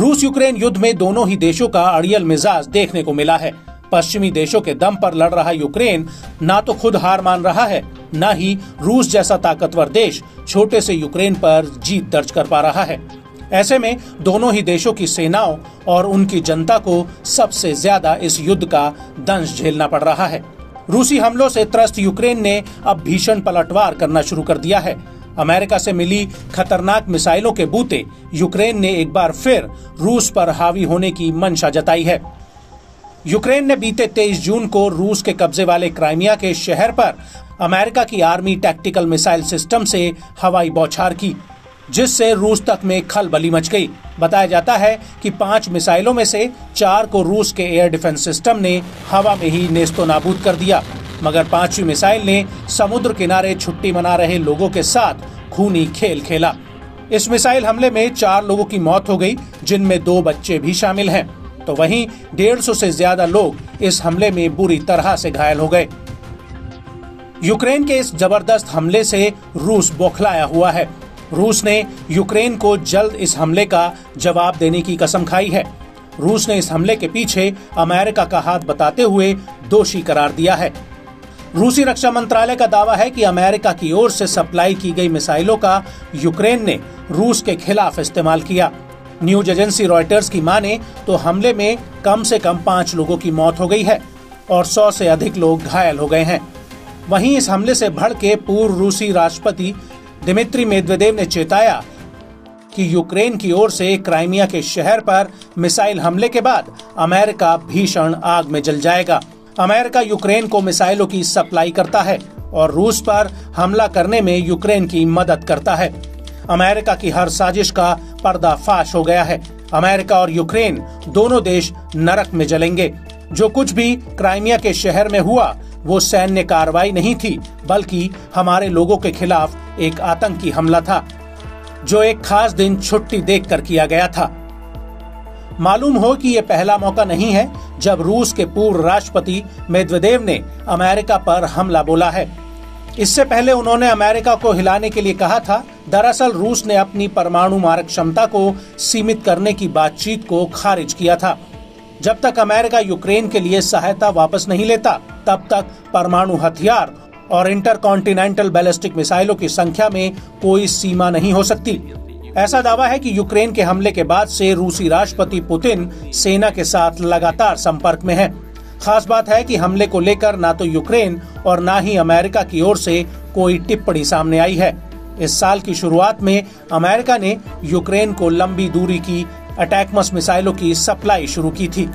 रूस यूक्रेन युद्ध में दोनों ही देशों का अड़ियल मिजाज देखने को मिला है। पश्चिमी देशों के दम पर लड़ रहा यूक्रेन ना तो खुद हार मान रहा है, न ही रूस जैसा ताकतवर देश छोटे से यूक्रेन पर जीत दर्ज कर पा रहा है। ऐसे में दोनों ही देशों की सेनाओं और उनकी जनता को सबसे ज़्यादा इस युद्ध का दंश झेलना पड़ रहा है। रूसी हमलों से त्रस्त यूक्रेन ने अब भीषण पलटवार करना शुरू कर दिया है। अमेरिका से मिली खतरनाक मिसाइलों के बूते यूक्रेन ने एक बार फिर रूस पर हावी होने की मंशा जताई है। यूक्रेन ने बीते 23 जून को रूस के कब्जे वाले क्राइमिया के शहर पर अमेरिका की आर्मी टैक्टिकल मिसाइल सिस्टम से हवाई बौछार की, जिससे रूस तक में खलबली मच गई। बताया जाता है कि पाँच मिसाइलों में से चार को रूस के एयर डिफेंस सिस्टम ने हवा में ही नेस्तो नाबूद कर दिया। मगर पांचवी मिसाइल ने समुद्र किनारे छुट्टी मना रहे लोगों के साथ खूनी खेल खेला। इस मिसाइल हमले में चार लोगों की मौत हो गई, जिनमें दो बच्चे भी शामिल हैं। तो वहीं डेढ़ सौ से ज़्यादा लोग इस हमले में बुरी तरह से घायल हो गए। यूक्रेन के इस ज़बरदस्त हमले से रूस बौखलाया हुआ है। रूस ने यूक्रेन को जल्द इस हमले का जवाब देने की कसम खाई है। रूस ने इस हमले के पीछे अमेरिका का हाथ बताते हुए दोषी करार दिया है। रूसी रक्षा मंत्रालय का दावा है कि अमेरिका की ओर से सप्लाई की गई मिसाइलों का यूक्रेन ने रूस के खिलाफ इस्तेमाल किया। न्यूज़ एजेंसी रॉयटर्स की माने तो हमले में कम से कम पाँच लोगों की मौत हो गई है और सौ से अधिक लोग घायल हो गए हैं। वहीं इस हमले से भड़के पूर्व रूसी राष्ट्रपति दिमित्री मेदवेदेव ने चेताया कि यूक्रेन की ओर से क्राइमिया के शहर पर मिसाइल हमले के बाद अमेरिका भीषण आग में जल जाएगा। अमेरिका यूक्रेन को मिसाइलों की सप्लाई करता है और रूस पर हमला करने में यूक्रेन की मदद करता है। अमेरिका की हर साजिश का पर्दाफाश हो गया है। अमेरिका और यूक्रेन दोनों देश नरक में जलेंगे। जो कुछ भी क्राइमिया के शहर में हुआ, वो सैन्य कार्रवाई नहीं थी, बल्कि हमारे लोगों के खिलाफ एक आतंकी हमला था, जो एक खास दिन छुट्टी देखकर किया गया था। मालूम हो कि ये पहला मौका नहीं है जब रूस के पूर्व राष्ट्रपति मेदवेदेव ने अमेरिका पर हमला बोला है। इससे पहले उन्होंने अमेरिका को हिलाने के लिए कहा था। दरअसल रूस ने अपनी परमाणु मारक क्षमता को सीमित करने की बातचीत को खारिज किया था। जब तक अमेरिका यूक्रेन के लिए सहायता वापस नहीं लेता, तब तक परमाणु हथियार और इंटरकॉन्टिनेंटल बैलिस्टिक मिसाइलों की संख्या में कोई सीमा नहीं हो सकती। ऐसा दावा है कि यूक्रेन के हमले के बाद से रूसी राष्ट्रपति पुतिन सेना के साथ लगातार संपर्क में हैं। खास बात है कि हमले को लेकर ना तो यूक्रेन और ना ही अमेरिका की ओर से कोई टिप्पणी सामने आई है इस साल की शुरुआत में अमेरिका ने यूक्रेन को लंबी दूरी की अटैकमस मिसाइलों की सप्लाई शुरू की थी